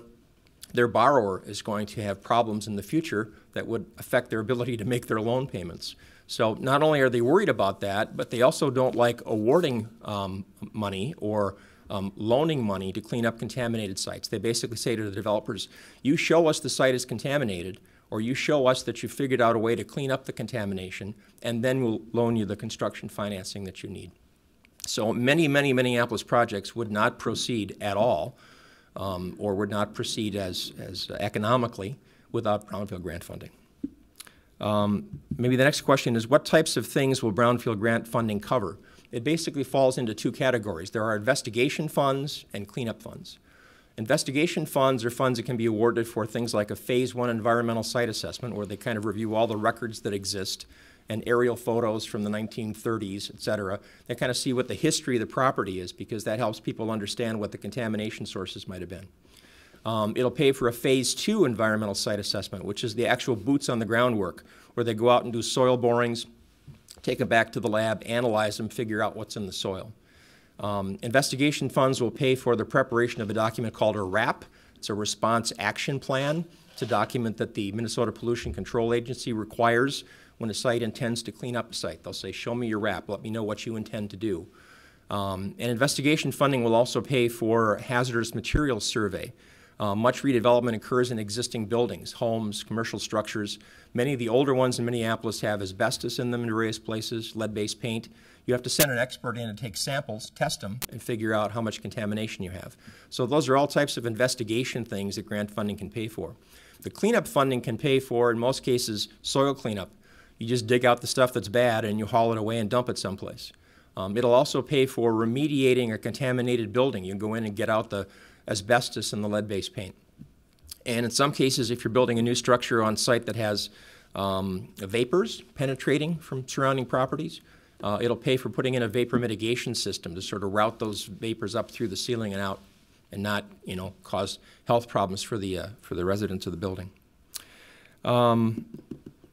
their borrower is going to have problems in the future that would affect their ability to make their loan payments. So not only are they worried about that, but they also don't like awarding um, money or um, loaning money to clean up contaminated sites. They basically say to the developers, you show us the site is contaminated, or you show us that you figured out a way to clean up the contamination, and then we'll loan you the construction financing that you need. So many, many Minneapolis projects would not proceed at all um, or would not proceed as, as economically without brownfield grant funding. Um, maybe the next question is what types of things will brownfield grant funding cover? It basically falls into two categories. There are investigation funds and cleanup funds. Investigation funds are funds that can be awarded for things like a phase one environmental site assessment, where they kind of review all the records that exist and aerial photos from the 1930s, et cetera. They kind of see what the history of the property is because that helps people understand what the contamination sources might have been. Um, it'll pay for a phase two environmental site assessment, which is the actual boots on the ground work, where they go out and do soil borings, take them back to the lab, analyze them, figure out what's in the soil. Um, investigation funds will pay for the preparation of a document called a RAP. It's a response action plan. It's a document that the Minnesota Pollution Control Agency requires when a site intends to clean up a site. They'll say, show me your RAP, let me know what you intend to do. Um, and investigation funding will also pay for hazardous materials survey. Uh, much redevelopment occurs in existing buildings, homes, commercial structures. Many of the older ones in Minneapolis have asbestos in them in various places, lead-based paint. You have to send an expert in to take samples, test them, and figure out how much contamination you have. So those are all types of investigation things that grant funding can pay for. The cleanup funding can pay for, in most cases, soil cleanup. You just dig out the stuff that's bad and you haul it away and dump it someplace. Um, it'll also pay for remediating a contaminated building. You can go in and get out the asbestos and the lead-based paint. And in some cases, if you're building a new structure on site that has um, vapors penetrating from surrounding properties, uh, it'll pay for putting in a vapor mitigation system to sort of route those vapors up through the ceiling and out and not, you know, cause health problems for the, uh, for the residents of the building. Um,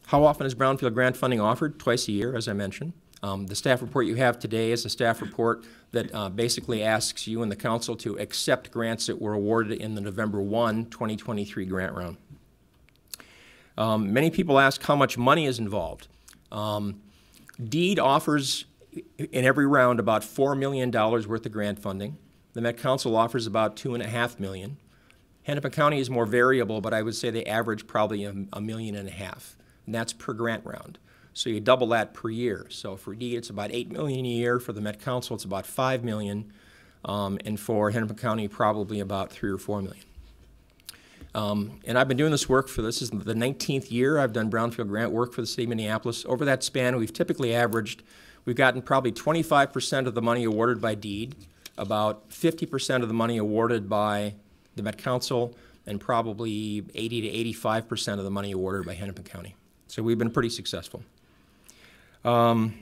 how often is brownfield grant funding offered? Twice a year, as I mentioned. Um, the staff report you have today is a staff report that uh, basically asks you and the council to accept grants that were awarded in the November 1, 2023 grant round. Um, many people ask how much money is involved. Um, DEED offers in every round about $4 million worth of grant funding. The Met Council offers about two and a half million. Hennepin County is more variable, but I would say they average probably a, a million and a half and that's per grant round. So you double that per year. So for DEED, it's about eight million a year. For the Met Council, it's about five million, um, and for Hennepin County, probably about three or four million. Um, and I've been doing this work for this is the 19th year I've done brownfield grant work for the city of Minneapolis. Over that span, we've typically averaged, we've gotten probably 25% of the money awarded by DEED, about 50% of the money awarded by the Met Council, and probably 80 to 85% of the money awarded by Hennepin County. So we've been pretty successful. Um,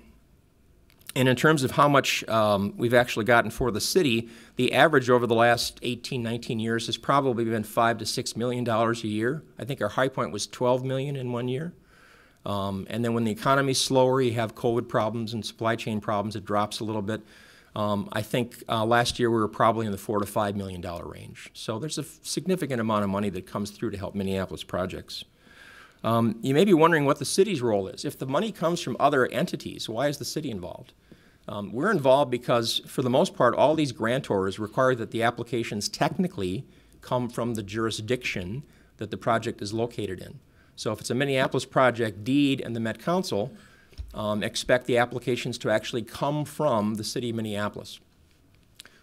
and in terms of how much um, we've actually gotten for the city, the average over the last 18, 19 years has probably been five to six million dollars a year. I think our high point was 12 million in one year. Um, and then when the economy's slower, you have COVID problems and supply chain problems, it drops a little bit. Um, I think uh, last year we were probably in the four to five million dollar range. So there's a significant amount of money that comes through to help Minneapolis projects. Um, you may be wondering what the city's role is. If the money comes from other entities, why is the city involved? Um, we're involved because, for the most part, all these grantors require that the applications technically come from the jurisdiction that the project is located in. So if it's a Minneapolis project, DEED and the Met Council um, expect the applications to actually come from the city of Minneapolis.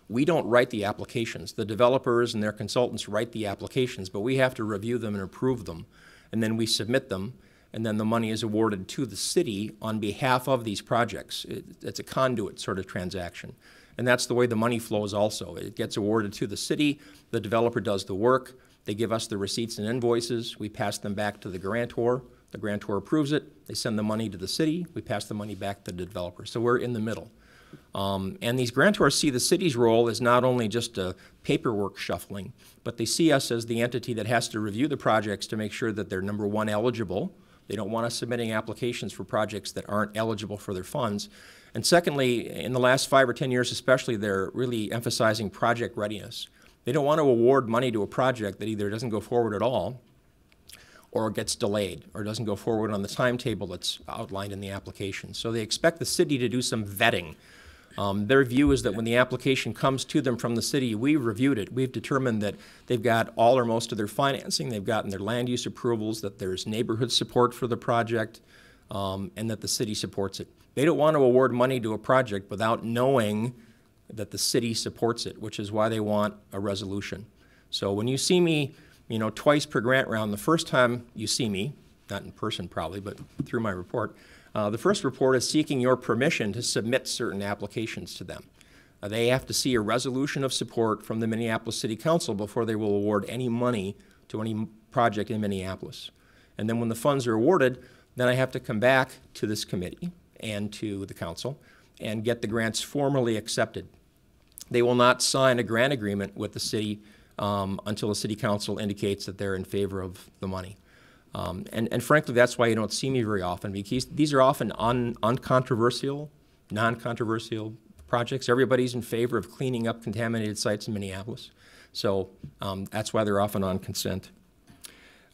We don't write the applications. The developers and their consultants write the applications, but we have to review them and approve them and then we submit them, and then the money is awarded to the city on behalf of these projects. It, it's a conduit sort of transaction. And that's the way the money flows also. It gets awarded to the city, the developer does the work, they give us the receipts and invoices, we pass them back to the grantor, the grantor approves it, they send the money to the city, we pass the money back to the developer. So we're in the middle. Um, and these grantors see the city's role as not only just a paperwork shuffling, but they see us as the entity that has to review the projects to make sure that they're number one eligible. They don't want us submitting applications for projects that aren't eligible for their funds. And secondly, in the last five or 10 years especially, they're really emphasizing project readiness. They don't want to award money to a project that either doesn't go forward at all or gets delayed or doesn't go forward on the timetable that's outlined in the application. So they expect the city to do some vetting um, their view is that when the application comes to them from the city, we've reviewed it. We've determined that they've got all or most of their financing, they've gotten their land use approvals, that there's neighborhood support for the project, um, and that the city supports it. They don't want to award money to a project without knowing that the city supports it, which is why they want a resolution. So when you see me, you know, twice per grant round, the first time you see me, not in person probably, but through my report, uh, the first report is seeking your permission to submit certain applications to them. Uh, They have to see a resolution of support from the Minneapolis City Council before they will award any money to any project in Minneapolis. And then when the funds are awarded, then I have to come back to this committee and to the council and get the grants formally accepted. They will not sign a grant agreement with the city um, until the city council indicates that they're in favor of the money. Um, and, and frankly, that's why you don't see me very often because these are often un, uncontroversial, non-controversial projects. Everybody's in favor of cleaning up contaminated sites in Minneapolis. So um, that's why they're often on consent.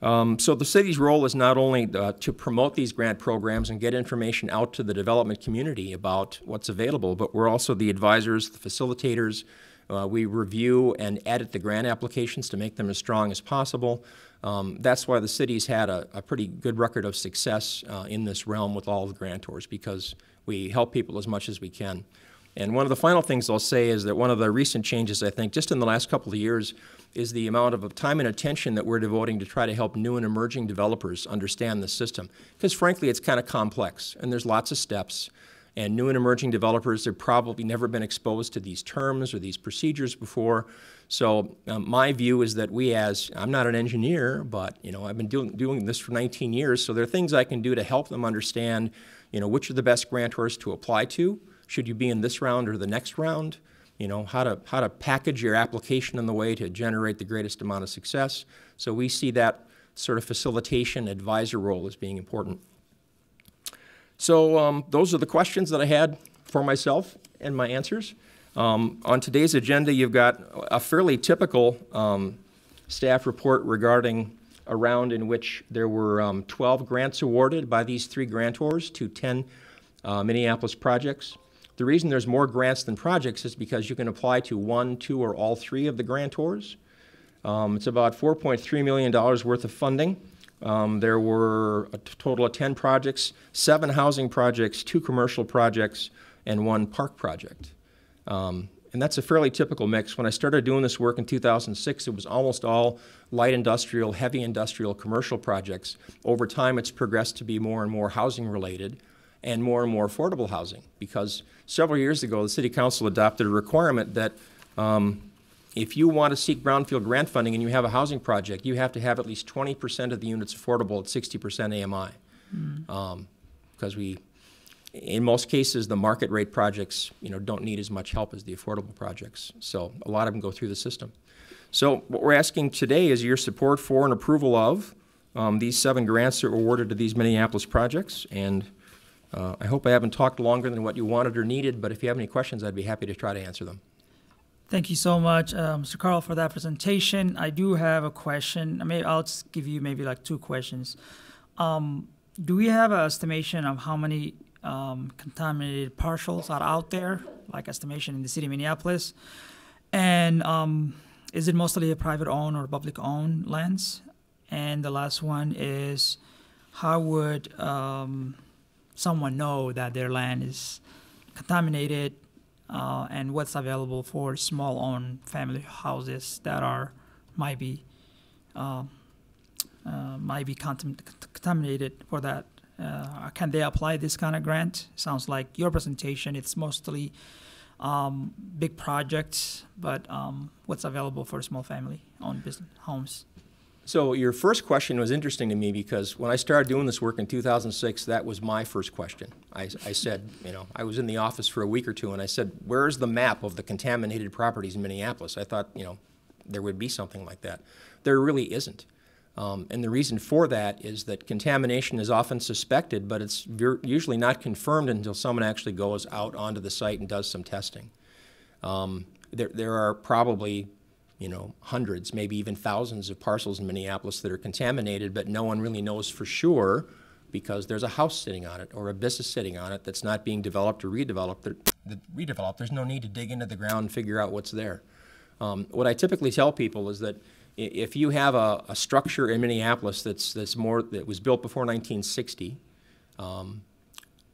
Um, so the city's role is not only uh, to promote these grant programs and get information out to the development community about what's available, but we're also the advisors, the facilitators. Uh, we review and edit the grant applications to make them as strong as possible. Um, that's why the city's had a, a pretty good record of success uh, in this realm with all the grantors because we help people as much as we can. And one of the final things I'll say is that one of the recent changes, I think, just in the last couple of years, is the amount of time and attention that we're devoting to try to help new and emerging developers understand the system. Because frankly, it's kind of complex, and there's lots of steps. And new and emerging developers have probably never been exposed to these terms or these procedures before. So um, my view is that we, as I'm not an engineer, but you know I've been doing doing this for 19 years, so there are things I can do to help them understand, you know, which are the best grantors to apply to. Should you be in this round or the next round? You know how to how to package your application in the way to generate the greatest amount of success. So we see that sort of facilitation advisor role as being important. So um, those are the questions that I had for myself and my answers. Um, on today's agenda, you've got a fairly typical um, staff report regarding a round in which there were um, 12 grants awarded by these three grantors to 10 uh, Minneapolis projects. The reason there's more grants than projects is because you can apply to one, two, or all three of the grantors. Um, it's about $4.3 million worth of funding. Um, there were a total of 10 projects, seven housing projects, two commercial projects, and one park project. Um, and that's a fairly typical mix. When I started doing this work in 2006, it was almost all light industrial, heavy industrial, commercial projects. Over time, it's progressed to be more and more housing related and more and more affordable housing because several years ago, the City Council adopted a requirement that um, if you want to seek brownfield grant funding and you have a housing project, you have to have at least 20% of the units affordable at 60% AMI. Mm. Because we, in most cases, the market rate projects, you know, don't need as much help as the affordable projects. So a lot of them go through the system. So what we're asking today is your support for and approval of um, these seven grants that were awarded to these Minneapolis projects. And uh, I hope I haven't talked longer than what you wanted or needed, but if you have any questions, I'd be happy to try to answer them. Thank you so much, uh, Mr. Carl, for that presentation. I do have a question. I may I'll give you maybe like two questions. Um, do we have an estimation of how many um, contaminated parcels are out there, like estimation in the city of Minneapolis? And um, is it mostly a private owned or public owned lands? And the last one is how would um, someone know that their land is contaminated uh, and what's available for small owned family houses that are might be um, uh, might be contam- contaminated for that. Uh, can they apply this kind of grant? Sounds like your presentation. It's mostly um, big projects, but um, what's available for small family owned business homes? So your first question was interesting to me because when I started doing this work in 2006, that was my first question. I, I, said, you know, I was in the office for a week or two, and I said, "Where's the map of the contaminated properties in Minneapolis?" I thought, you know, there would be something like that. There really isn't. Um, and the reason for that is that contamination is often suspected, but it's usually not confirmed until someone actually goes out onto the site and does some testing. Um, there, there are probably you know, hundreds, maybe even thousands of parcels in Minneapolis that are contaminated, but no one really knows for sure because there's a house sitting on it or a business sitting on it that's not being developed or redeveloped. There, redeveloped. There's no need to dig into the ground and figure out what's there. Um, what I typically tell people is that if you have a, a, structure in Minneapolis that's, that's more that was built before 1960, um,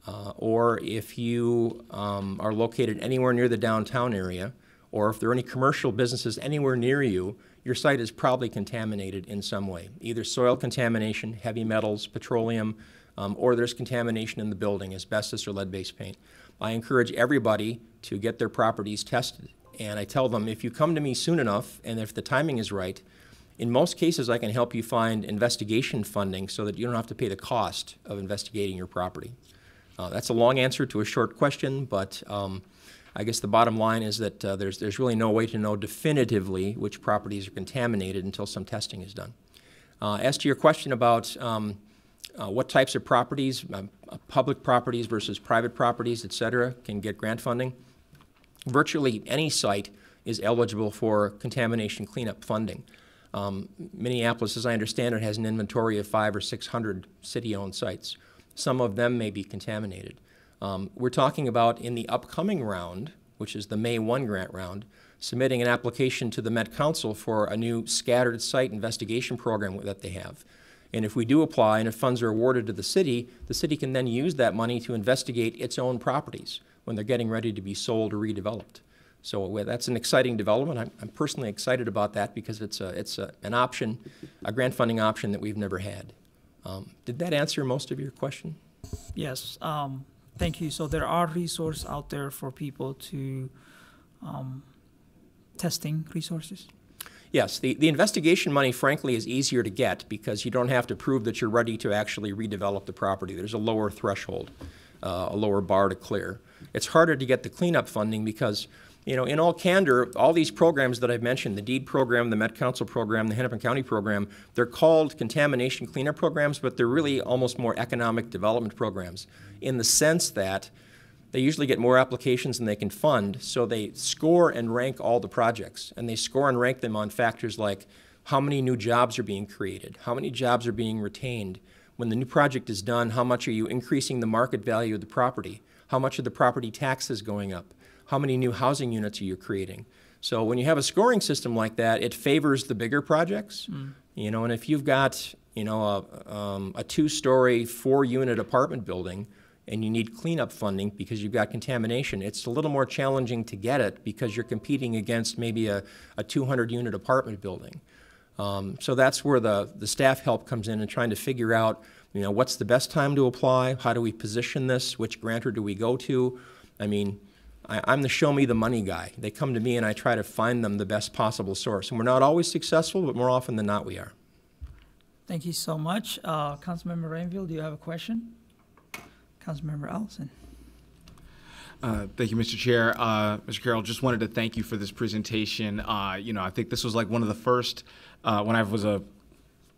uh, or if you um, are located anywhere near the downtown area, or if there are any commercial businesses anywhere near you, your site is probably contaminated in some way, either soil contamination, heavy metals, petroleum, um, or there's contamination in the building, asbestos or lead-based paint. I encourage everybody to get their properties tested. And I tell them, if you come to me soon enough, and if the timing is right, in most cases, I can help you find investigation funding so that you don't have to pay the cost of investigating your property. Uh, that's a long answer to a short question, but um, I guess the bottom line is that uh, there's, there's really no way to know definitively which properties are contaminated until some testing is done. Uh, as to your question about um, uh, what types of properties, uh, public properties versus private properties, et cetera, can get grant funding, virtually any site is eligible for contamination cleanup funding. Um, Minneapolis, as I understand it, has an inventory of five or 600 city-owned sites. Some of them may be contaminated. Um, we're talking about in the upcoming round, which is the May 1 grant round, submitting an application to the Met Council for a new scattered site investigation program that they have. And if we do apply and if funds are awarded to the city, the city can then use that money to investigate its own properties when they're getting ready to be sold or redeveloped. So that's an exciting development. I'm, I'm personally excited about that because it's, a, it's a, an option, a grant funding option that we've never had. Um, did that answer most of your question? Yes, um, thank you. So there are resources out there for people to um, testing resources. Yes, the, the investigation money, frankly, is easier to get because you don't have to prove that you're ready to actually redevelop the property. There's a lower threshold, uh, a lower bar to clear. It's harder to get the cleanup funding because you know, in all candor, all these programs that I've mentioned, the DEED program, the Met Council program, the Hennepin County program, they're called contamination cleanup programs, but they're really almost more economic development programs in the sense that they usually get more applications than they can fund, so they score and rank all the projects. And they score and rank them on factors like how many new jobs are being created, how many jobs are being retained. When the new project is done, how much are you increasing the market value of the property? How much are the property taxes going up? how many new housing units are you creating? So when you have a scoring system like that, it favors the bigger projects. Mm. You know, and if you've got you know a, um, a two-story, four-unit apartment building, and you need cleanup funding because you've got contamination, it's a little more challenging to get it because you're competing against maybe a, a 200-unit apartment building. Um, so that's where the, the staff help comes in and trying to figure out, you know, what's the best time to apply? How do we position this? Which grantor do we go to? I mean, I, am the show me the money guy. They come to me and I try to find them the best possible source. And we're not always successful, but more often than not, we are. Thank you so much. Uh, Councilmember Rainville, do you have a question? Councilmember Ellison. Uh, thank you, Mr. Chair. Uh, Mr. Carroll, just wanted to thank you for this presentation. Uh, you know, I think this was like one of the first, uh, when I was a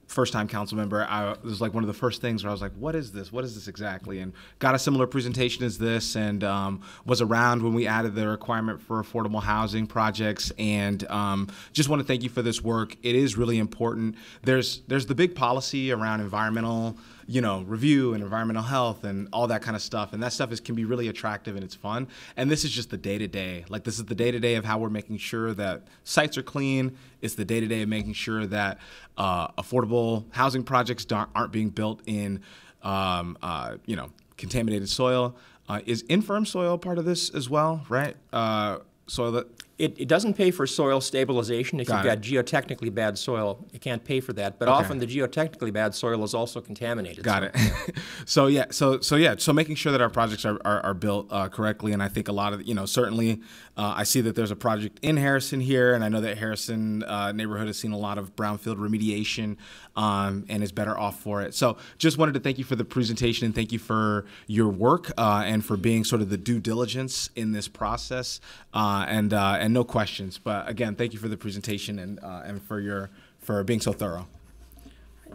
first time council member, I, was like one of the first things where I was like, what is this? What is this exactly? And got a similar presentation as this and um, was around when we added the requirement for affordable housing projects. And um, just want to thank you for this work. It is really important. There's, there's the big policy around environmental you know, review and environmental health and all that kind of stuff. And that stuff is can be really attractive and it's fun. And this is just the day to day. Like this is the day to day of how we're making sure that sites are clean. It's the day to day of making sure that uh, affordable housing projects aren't being built in, um, uh, you know, contaminated soil. Uh, is infirm soil part of this as well, right? Uh, soil that it, it doesn't pay for soil stabilization. If got you've got geotechnically bad soil, it can't pay for that. But okay. often the geotechnically bad soil is also contaminated. Got so. it. so yeah, so so yeah, so making sure that our projects are, are, are built uh, correctly, and I think a lot of you know certainly uh, I see that there's a project in Harrison here, and I know that Harrison uh, neighborhood has seen a lot of brownfield remediation um, and is better off for it. So just wanted to thank you for the presentation and thank you for your work uh, and for being sort of the due diligence in this process uh, and uh, and and no questions. But again, thank you for the presentation and uh, and for your for being so thorough.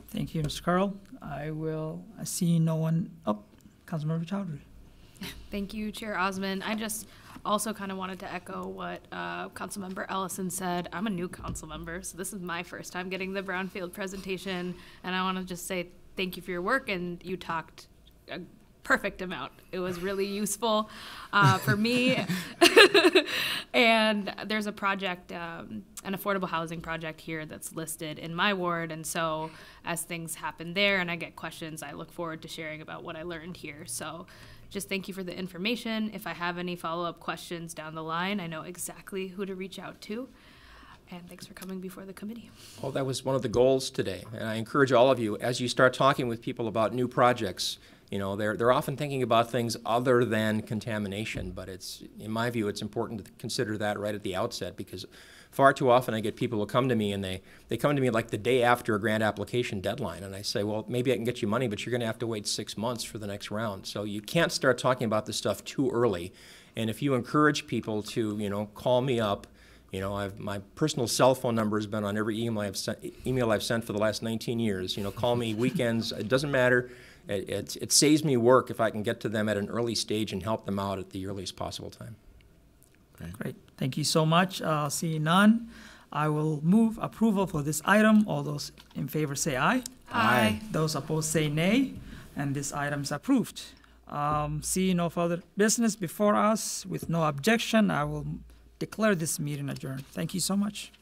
Thank you, Mr. Carl. I will. I see no one. Oh, Councilmember Chowdhury. Thank you, Chair Osman. I just also kind of wanted to echo what uh, Councilmember Ellison said. I'm a new council member, so this is my first time getting the Brownfield presentation, and I want to just say thank you for your work. And you talked a perfect amount. It was really useful uh, for me. and there's a project, um, an affordable housing project here that's listed in my ward. And so as things happen there and I get questions, I look forward to sharing about what I learned here. So just thank you for the information. If I have any follow up questions down the line, I know exactly who to reach out to. And thanks for coming before the committee. Well, that was one of the goals today. And I encourage all of you, as you start talking with people about new projects, You know, they're, they're often thinking about things other than contamination, but it's, in my view, it's important to consider that right at the outset because far too often I get people who come to me and they, they come to me like the day after a grant application deadline. And I say, well, maybe I can get you money, but you're going to have to wait six months for the next round. So you can't start talking about this stuff too early. And if you encourage people to, you know, call me up, you know, I've, my personal cell phone number has been on every email I've sent, email I've sent for the last 19 years. You know, call me weekends. it doesn't matter. It, it, it saves me work if I can get to them at an early stage and help them out at the earliest possible time. Great. Thank you so much. Uh, seeing none, I will move approval for this item. All those in favor say aye. Aye. Those opposed say nay, and this item is approved. Um, seeing no further business before us, with no objection, I will declare this meeting adjourned. Thank you so much.